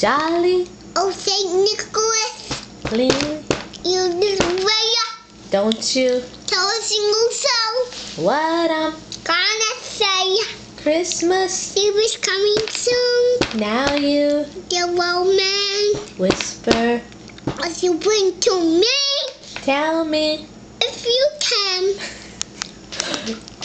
Jolly, Oh, St. Nicholas, please, you little don't you? tell a single soul. What I'm Gonna say Christmas. Eve is coming soon. Now you The old man, whisper, what you bring to me tell me if you can.